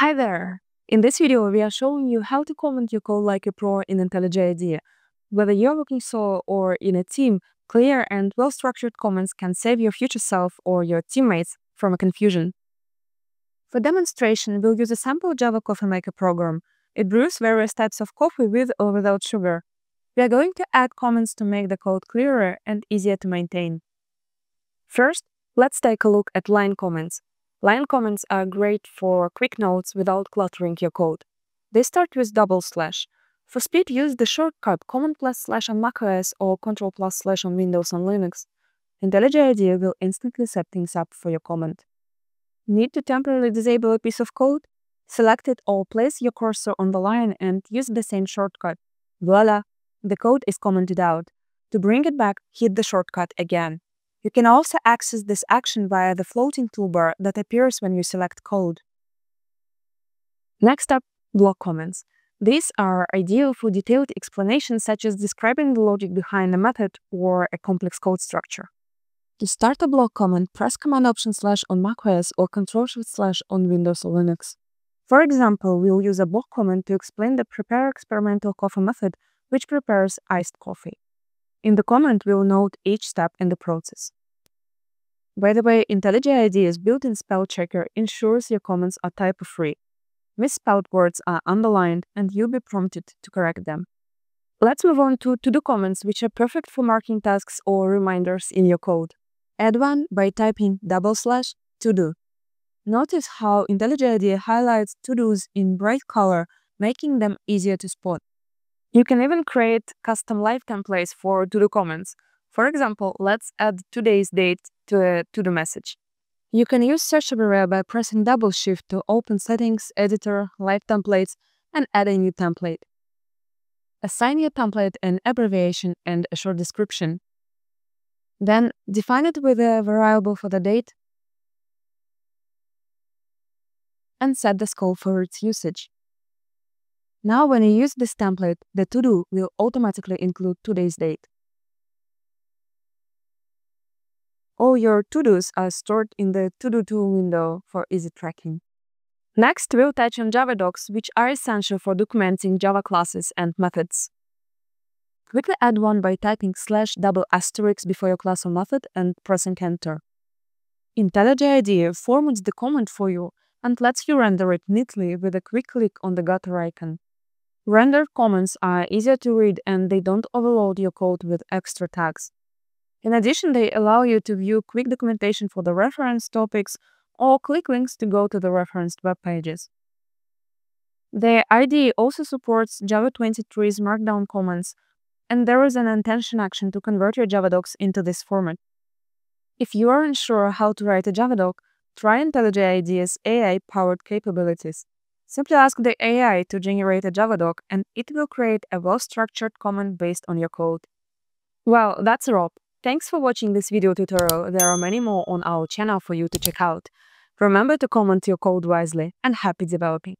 Hi there! In this video, we are showing you how to comment your code like a pro in IntelliJ IDEA. Whether you're working solo or in a team, clear and well-structured comments can save your future self or your teammates from a confusion. For demonstration, we'll use a sample Java CoffeeMaker program. It brews various types of coffee with or without sugar. We are going to add comments to make the code clearer and easier to maintain. First, let's take a look at line comments. Line comments are great for quick notes without cluttering your code. They start with double slash. For speed, use the shortcut Command plus slash on macOS or Control plus slash on Windows and Linux. IntelliJ IDEA will instantly set things up for your comment. Need to temporarily disable a piece of code? Select it or place your cursor on the line and use the same shortcut. Voila! The code is commented out. To bring it back, hit the shortcut again. You can also access this action via the floating toolbar that appears when you select code. Next up, block comments. These are ideal for detailed explanations such as describing the logic behind a method or a complex code structure. To start a block comment, press Command Option slash on macOS or Control Shift slash on Windows or Linux. For example, we'll use a block comment to explain the prepare experimental coffee method, which prepares iced coffee. In the comment, we'll note each step in the process. By the way, IntelliJ IDEA's built-in spell checker ensures your comments are typo-free. Misspelled words are underlined and you'll be prompted to correct them. Let's move on to to-do comments, which are perfect for marking tasks or reminders in your code. Add one by typing double slash to-do. Notice how IntelliJ IDEA highlights to-dos in bright color, making them easier to spot. You can even create custom live templates for to-do comments. For example, let's add today's date to a to-do message. You can use search everywhere by pressing double shift to open settings, editor, live templates, and add a new template. Assign your template an abbreviation and a short description. Then define it with a variable for the date and set the scope for its usage. Now when you use this template, the to-do will automatically include today's date. All your to-dos are stored in the To-Do tool window for easy tracking. Next, we'll touch on Javadocs, which are essential for documenting Java classes and methods. Quickly add one by typing slash double asterisk before your class or method and pressing enter. IntelliJ IDEA formats the comment for you and lets you render it neatly with a quick click on the gutter icon. Rendered comments are easier to read and they don't overload your code with extra tags. In addition, they allow you to view quick documentation for the reference topics or click links to go to the referenced web pages. The IDE also supports Java 23's Markdown comments and there is an intention action to convert your Javadocs into this format. If you are unsure how to write a Javadoc, try IntelliJ IDEA's AI-powered capabilities. Simply ask the AI to generate a Javadoc and it will create a well-structured comment based on your code. Well, that's a wrap. Thanks for watching this video tutorial. There are many more on our channel for you to check out. Remember to comment your code wisely and happy developing!